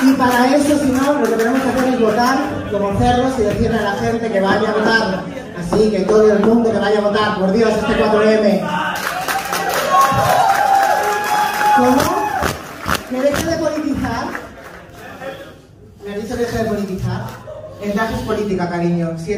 Y para eso, si no, lo que tenemos que hacer es votar como cerros y decirle a la gente que vaya a votar. Así que todo el mundo que vaya a votar, por Dios, este 4M. ¿Cómo? ¿Que deje de politizar? ¿Me has dicho que deje de politizar? El drag es política, cariño. Si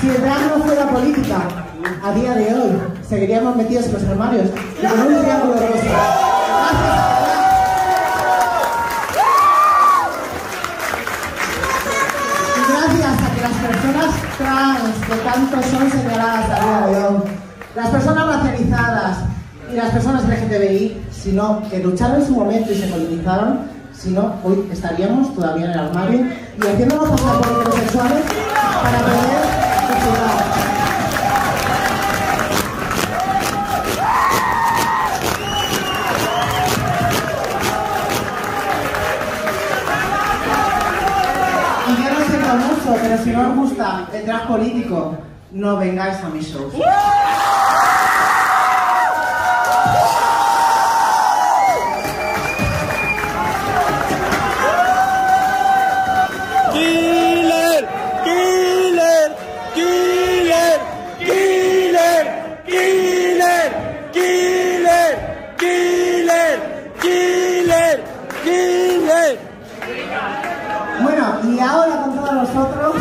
Si el drag, no fuera política, a día de hoy seguiríamos metidos en los armarios y con un triángulo rosa. Personas trans que tanto son señaladas a día de hoy, las personas racializadas y las personas LGTBI, sino que lucharon en su momento y se politizaron, si no, hoy estaríamos todavía en el armario y haciéndonos pasar heterosexuales para poder disfrutar. Y yo no siento mucho, pero si no os gusta el drag político, no vengáis a mis shows. Killer, killer. Bueno, y ahora con todos nosotros